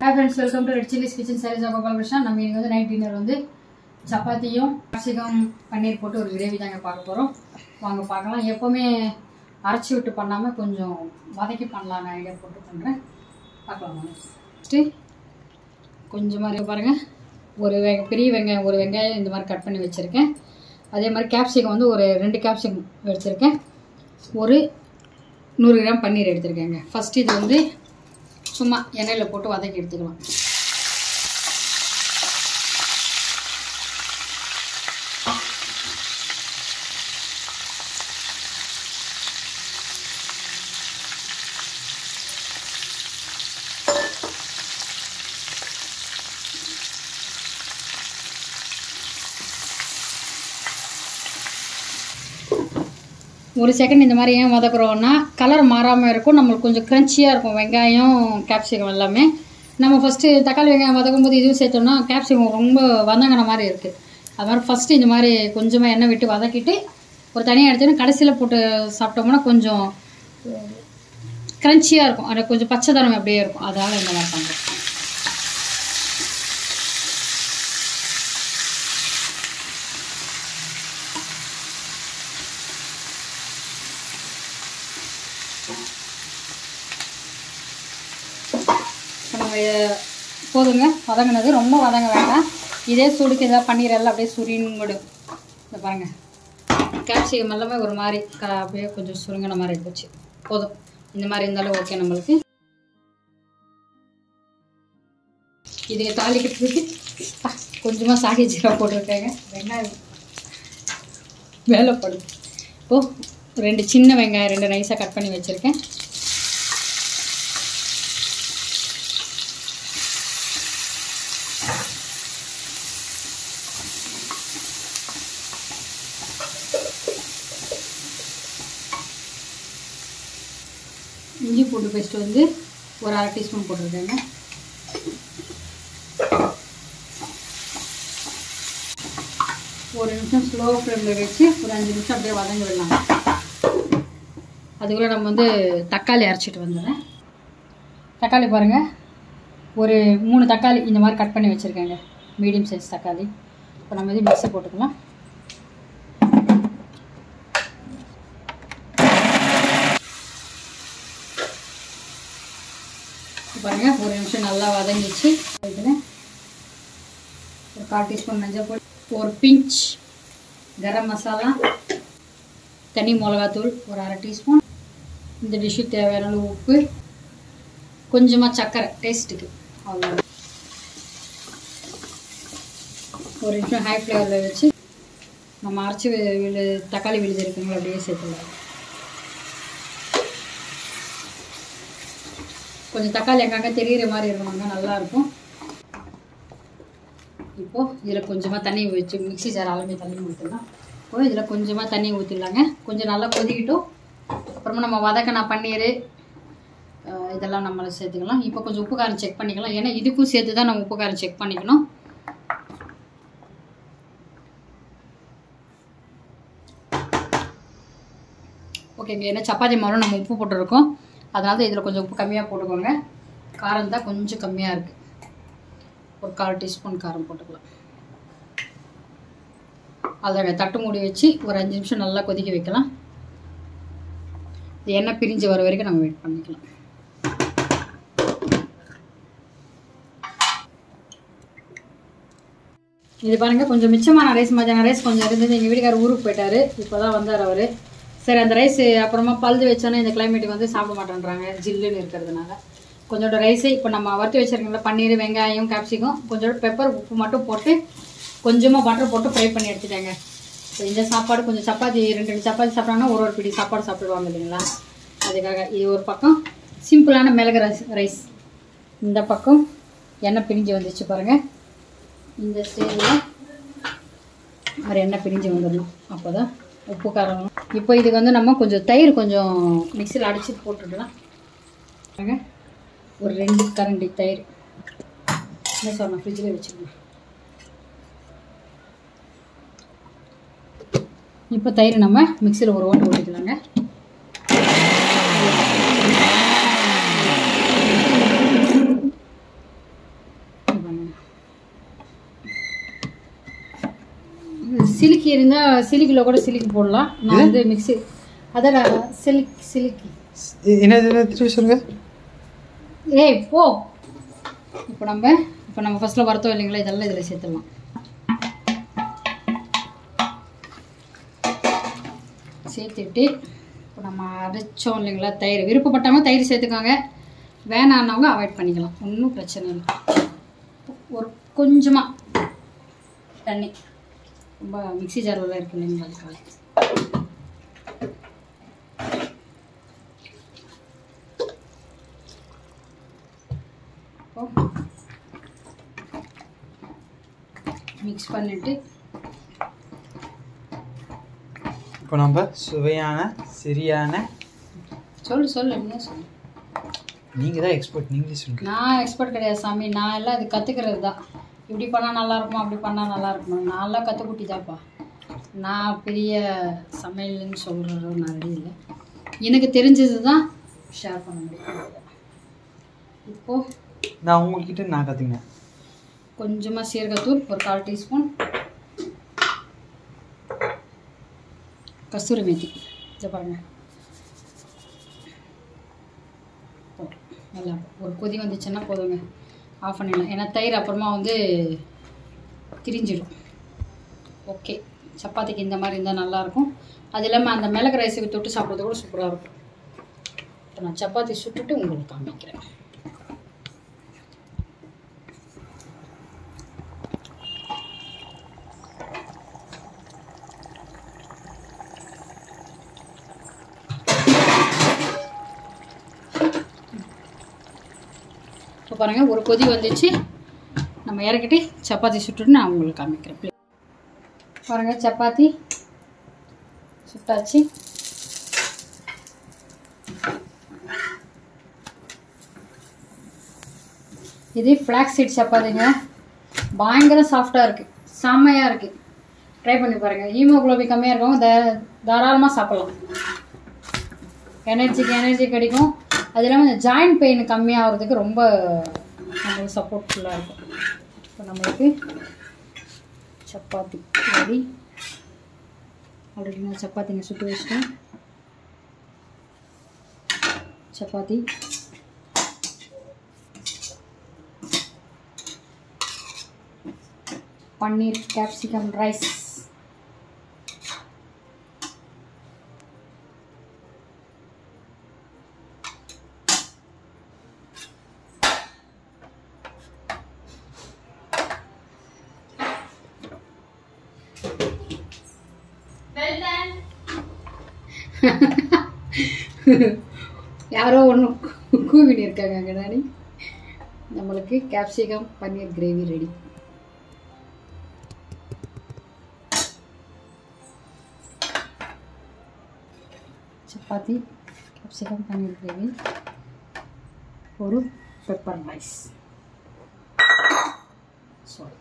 Hi friends welcome to Red Chillies Kitchen saris Gopalakrishnan நம்ம இன்னைக்கு வந்து நைட் டின்னர் வந்து சப்பாத்தியும் கேப்சிகம் பன்னீர் போட்டு ஒரு கிரேவி தாங்க பார்க்க போகிறோம் வாங்க பார்க்கலாம். எப்போவுமே அரைச்சி விட்டு பண்ணாமல் கொஞ்சம் வதக்கி பண்ணலான்னு ஐடியா போட்டு பண்ணுறேன் பார்க்கலாம் ஃபஸ்ட்டு கொஞ்சமாக பாருங்கள் ஒரு வெங்க பெரிய வெங்காயம் ஒரு வெங்காயம் இந்த மாதிரி கட் பண்ணி வச்சுருக்கேன். அதே மாதிரி கேப்சிகம் வந்து ஒரு ரெண்டு கேப்சிகம் வச்சுருக்கேன். ஒரு நூறு கிராம் பன்னீர் எடுத்திருக்கேங்க. ஃபஸ்ட்டு இது வந்து சும்மா எண்ணெயில் போட்டு வதக்கி எடுத்துக்கலாம். ஒரு செகண்ட் இந்த மாதிரி ஏன் வதக்குறோன்னா கலர் மாறாமல் இருக்கும். நம்மளுக்கு கொஞ்சம் க்ரன்ச்சியாக இருக்கும். வெங்காயம் கேப்சிகம் எல்லாமே. நம்ம ஃபஸ்ட்டு தக்காளி வெங்காயம் வதக்கும் போது இதுவும் சேர்த்தோம்னா கேப்சிகம் ரொம்ப வதங்கின மாதிரி இருக்குது அது மாதிரி ஃபஸ்ட்டு இந்த மாதிரி கொஞ்சமாக எண்ணெய் விட்டு வதக்கிட்டு ஒரு தனியாக எடுத்துன்னு கடைசியில் போட்டு சாப்பிட்டோம்னா கொஞ்சம் க்ரன்ச்சியாக இருக்கும். அது கொஞ்சம் பச்சை தரம் அப்படியே இருக்கும். அதனால் இந்த மாதிரி பண்ணுறோம் போதுங்க. வதங்கினது ரொம்ப வதங்க வேண்டாம். இதே சூடுக்கு எதாவது பன்னீர் எல்லாம் அப்படியே சுரின்னு விடும் இந்த பாருங்க. கேப்சிகம் எல்லாமே ஒரு மாதிரி க அப்படியே கொஞ்சம் சுருங்கின மாதிரி போச்சு. போதும். இந்த மாதிரி இருந்தாலும் ஓகே நம்மளுக்கு. இதுக்கு தாளிக்கிறதுக்கு கொஞ்சமாக சாகி ஜீரா போட்டிருக்கேங்க வெங்காயம். வேலைப்படும் இப்போது ரெண்டு சின்ன வெங்காயம் ரெண்டு நைஸாக கட் பண்ணி வச்சுருக்கேன். இஞ்சி பூண்டு பேஸ்ட் வந்து ஒரு அரை டீஸ்பூன் போட்டிருக்கேங்க. ஒரு நிமிஷம் ஸ்லோ ஃப்ளேமில் வச்சு ஒரு அஞ்சு நிமிஷம் அப்படியே வதங்கி விடலாம். அதுக்குள்ளே நம்ம வந்து தக்காளி அரைச்சிட்டு வந்துடுறேன். தக்காளி பாருங்கள் ஒரு மூணு தக்காளி இந்த மாதிரி கட் பண்ணி வச்சுருக்கேங்க. மீடியம் சைஸ் தக்காளி. இப்போ நம்ம இது மிக்ஸி போட்டுக்கலாம். பாருங்கள் ஒரு நிமிஷம் நல்லா வதங்கிச்சு இதில் ஒரு கால் டீஸ்பூன் மஞ்சள் பொடி ஒரு பிஞ்ச் கரம் மசாலா தனி மிளகாத்தூள் ஒரு அரை டீஸ்பூன். இந்த டிஷ்ஷு தேவையான உப்பு கொஞ்சமாக சர்க்கரை டேஸ்ட்டுக்கு அவ்வளோ ஒரு நிமிஷம் ஹை ஃப்ளேவரில் வச்சு நம்ம அரைச்சி விழு தக்காளி விழுது இருக்குங்களா அப்படியே சேர்த்துக்கலாம் கொஞ்சம் தக்காளி அங்கங்கே தெரிகிற மாதிரி இருக்கணுங்க நல்லா இருக்கும். இதில் கொஞ்சமாக தண்ணி வச்சு மிக்ஸி ஜார் அளமே தண்ணி ஊற்றிடலாம் இப்போ இதில் கொஞ்சமாக தண்ணி ஊற்றிடலாங்க கொஞ்சம் நல்லா கொதிக்கிட்டும். அப்புறமா நம்ம வதக்கின பன்னீர் இதெல்லாம் நம்ம சேர்த்துக்கலாம். இப்போ கொஞ்சம் உப்பு காரம் செக் பண்ணிக்கலாம். ஏன்னா இதுக்கும் சேர்த்து தான் நம்ம உப்பு காரம் செக் பண்ணிக்கணும். ஓகேங்க. ஏன்னா சப்பாத்தி மரம் நம்ம உப்பு போட்டிருக்கோம். அதனால தான் இதில் கொஞ்சம் உப்பு கம்மியாக போட்டுக்கோங்க. காரம் தான் கொஞ்சம் கம்மியாக இருக்குது ஒரு கால் டீஸ்பூன் காரம் போட்டுக்கலாம். அதை தட்டு மூடி வச்சு ஒரு அஞ்சு நிமிஷம் நல்லா கொதிக்க வைக்கலாம். இது எண்ணெய் பிரிஞ்சு வர வரைக்கும் நம்ம வெயிட் பண்ணிக்கலாம். இது பாருங்க கொஞ்சம் மிச்சமான ரைஸ் மதியான ரைஸ் கொஞ்சம் இருந்தது. எங்கள் வீட்டுக்காரர் ஊருக்கு போயிட்டார். இப்போ தான் வந்தார் அவர். சரி அந்த ரைஸ் அப்புறமா பழுது வச்சோன்னே இந்த கிளைமேட்டுக்கு வந்து சாப்பிட மாட்டேன்றாங்க ஜில்லுன்னு இருக்கிறதுனால. கொஞ்சோட ரைஸை இப்போ நம்ம வறுத்து வச்சுருக்கோம்ல பன்னீர் வெங்காயம் கேப்சிகம் கொஞ்சோட பெப்பர் உப்பு மட்டும் போட்டு கொஞ்சமாக பட்டர் போட்டு ஃப்ரை பண்ணி எடுத்துட்டாங்க. இப்போ இந்த சாப்பாடு கொஞ்சம் சப்பாத்தி ரெண்டு ரெண்டு சப்பாத்தி சாப்பிட்டாங்கன்னா ஒரு ஒரு பிடி சாப்பாடு சாப்பிடுவாங்க இல்லைங்களா? அதுக்காக இது ஒரு பக்கம் சிம்பிளான மிளகு ரைஸ் ரைஸ் இந்த பக்கம் எண்ணெய் பிரிஞ்சு வந்துச்சு பாருங்கள் இந்த ஸ்டேஜில் ஒரு எண்ணெய் பிரிஞ்சு வந்துடணும். அப்போ தான் உப்பு காரம் இப்போ இதுக்கு வந்து நம்ம கொஞ்சம் தயிர் கொஞ்சம் மிக்சியில் அடித்து போட்டுடலாம். ஒரு ரெண்டு கரண்டி தயிர். என்ன சொன்னேன் ஃப்ரிட்ஜில் வச்சுக்கணும் இப்போ தயிர் நம்ம மிக்சியில் ஒரு ஓட்டு ஓட்டிக்கலாங்க சிலிக்கி இருந்தால் சிலிக்கில் கூட சிலிக்கி போடலாம். நான் வந்து அதடா சிலிக் சிலிக்கி. எ- என்னது என்னது திருப்பி சொல்லுங்க. ஏய் போ. இப்போ நம்ம இப்போ நம்ம ஃபர்ஸ்ட்டில் வறுத்தோம் இல்லைங்களா? இதெல்லாம் இதில் சேர்த்துடலாம். சேர்த்துட்டு இப்போ நம்ம அரைச்சோம் இல்லைங்களா தயிர். விருப்பப்பட்டவங்க தயிர் சேர்த்துக்கோங்க. வேணான்னவங்க அவாய்ட் பண்ணிக்கலாம். ஒன்றும் பிரச்சனை இல்லை. ஒரு கொஞ்சமாக தண்ணி. ரொம்ப மிக்ஸி ஜாரில் இருக்கு இல்லைங்களா அதுக்காக மிக்ஸ் பண்ணிட்டு இப்போ நம்ம சுவையான சரியான சொல்லு சொல்லு என்ன சொல்லு? நீங்கள் தான் எக்ஸ்பர்ட் நீங்களே சொல்லுங்க. நான் எக்ஸ்பர்ட் கிடையாது சாமி. நான் எல்லாம் இது கற்றுக்கிறது தான் இப்படி பண்ணால் நல்லா இருக்குமா? அப்படி பண்ணால் நல்லா இருக்குமா? நான்லாம் கற்றுக்குட்டி தான்ப்பா நான் பெரிய சமையல்னு சொல்கிறது நான் ரெடி இல்லை. எனக்கு தெரிஞ்சது தான் ஷேர் பண்ண முடியும். இப்போது நான் உங்ககிட்ட நான் கற்றுக்கினேன் கொஞ்சமாக சீரகத்தூள் ஒரு கால் டீஸ்பூன். கஸ்தூரி மேத்தி. இதை பாருங்க. நல்லா ஒரு கொதி வந்துச்சுன்னா போதுங்க. ஆஃப் பண்ணிடலாம். ஏன்னா தயிர் அப்புறமா வந்து திரிஞ்சிடும். ஓகே சப்பாத்திக்கு இந்த மாதிரி இருந்தால் நல்லாயிருக்கும். அது இல்லாமல் அந்த மிளகு ரைஸுக்கு தொட்டு சாப்பிட்றது கூட சூப்பராக இருக்கும். இப்போ நான் சப்பாத்தி சுட்டுட்டு உங்களுக்கு காமிக்கிறேன். பாருங்கள் ஒரு கொதி வந்துச்சு. நம்ம இறக்கிட்டு சப்பாத்தி சுட்டுன்னு நான் உங்களுக்கு காமிக்கிறேன். பாருங்க பாருங்கள் சப்பாத்தி சுட்டாச்சு. இது ஃப்ளாக் சீட் சப்பாத்திங்க. பயங்கர சாஃப்டாக இருக்குது செம்மையாக இருக்குது ட்ரை பண்ணி பாருங்கள் ஹீமோக்ளோபின் கம்மியாக இருக்கவங்க த தாராளமாக சாப்பிட்லாம். எனர்ஜிக்கு எனர்ஜி கிடைக்கும். அது இல்லாமல் இந்த ஜாயிண்ட் பெயின் கம்மியாகிறதுக்கு ரொம்ப நம்மளுக்கு சப்போர்ட்ஃபுல்லாக இருக்கும். இப்போ நம்மளுக்கு சப்பாத்தி ரெடி ஆல்ரெடி நான் சப்பாத்திங்க சுட்டு வச்சுட்டேன். சப்பாத்தி. பன்னீர் கேப்சிகம் ரைஸ் யாரோ ஒன்று கூவின்னு இருக்காங்க அங்கே நானி நம்மளுக்கு capsicum paneer gravy ready chapati capsicum paneer gravy ஒரு பெப்பர் ரைஸ் சாரி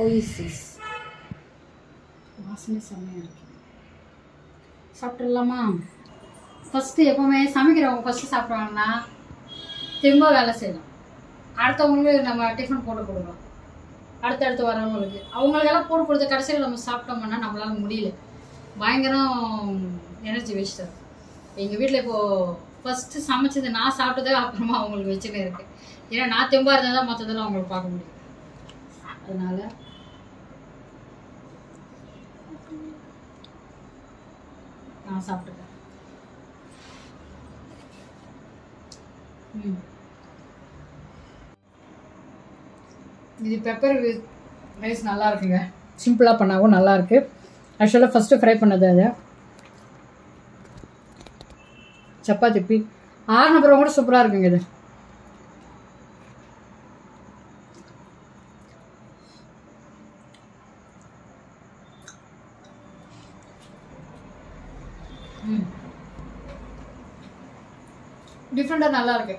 ஓயிசிஸ் வாசனை செம்மையாக இருக்கு. சாப்பிட்றலாமா ஃபஸ்ட்டு எப்போவுமே சமைக்கிறவங்க ஃபஸ்ட்டு சாப்பிட்றாங்கன்னா திரும்ப வேலை செய்யலாம் அடுத்தவங்களுக்கு நம்ம டிஃபன் போட்டு கொடுக்கலாம் அடுத்தடுத்து வரவங்களுக்கு. அவங்களுக்கெல்லாம் போட்டு கொடுத்த கடைசியில் நம்ம சாப்பிட்டோம்னா நம்மளால முடியல. பயங்கரம் எனர்ஜி வேஸ்ட் ஆகும் எங்கள் வீட்டில் இப்போது ஃபஸ்ட்டு சமைச்சது நான் சாப்பிட்டதே அப்புறமா அவங்களுக்கு வச்சுன்னு இருக்கு. ஏன்னா நான் தெம்பாக இருந்தால் தான் மற்றதெல்லாம் அவங்களுக்கு பார்க்க முடியும். அதனால் நான் சாப்பிட்டுக்கிறேன். ம். இது பெப்பர் ரைஸ் நல்லா இருக்குங்க. சிம்பிளாக பண்ணாவும் நல்லா இருக்கு. ஆக்சுவலாக ஃபஸ்ட்டு ஃப்ரை பண்ணது அது. சப்பாத்தி பி ஆறுன பிறகு கூட சூப்பராக இருக்குங்க இது. ம். நல்லா இருக்கு.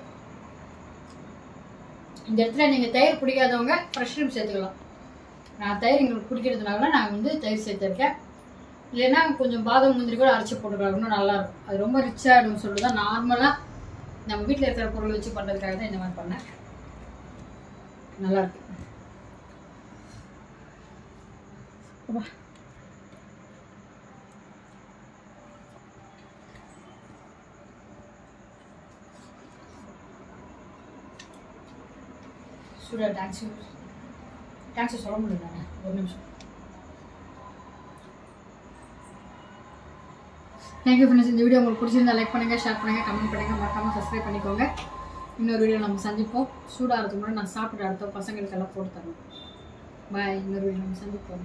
இந்த இடத்துல நீங்கள் தயிர் பிடிக்காதவங்க ஃப்ரெஷ் க்ரீம் சேர்த்துக்கலாம். நான் தயிர் எங்களுக்கு பிடிக்கிறதுனால நான் வந்து தயிர் சேர்த்துருக்கேன். இல்லைன்னா கொஞ்சம் பாதம் முந்திரி கூட அரைச்சி போட்டுக்கலாம். இன்னும் நல்லாயிருக்கும் அது ரொம்ப ரிச்சாகிடும் சொல்லி தான் நார்மலாக நம்ம வீட்டில் இருக்கிற பொருள் வச்சு பண்ணுறதுக்காக தான் இந்த மாதிரி பண்ணேன். நல்லா சூடா தேங்க்ஸ் தேங்க்ஸ் சொல்ல முடியல ஒரு நிமிஷம் தேங்க்யூ ஃப்ரெண்ட்ஸ் இந்த வீடியோ உங்களுக்கு பிடிச்சிருந்தா லைக் பண்ணுங்கள் ஷேர் பண்ணுங்கள் கமெண்ட் பண்ணுங்கள் மறக்காமல் சப்ஸ்கிரைப் பண்ணிக்கோங்க. இன்னொரு வீடியோ நம்ம சந்திப்போம். சூடாகிறதுக்கு முன்னாடி நான் சாப்பிட்டு அடுத்த பசங்களுக்கெல்லாம் போட்டு தரோம் பாய் இன்னொரு வீடியோ நம்ம சந்திப்போம்.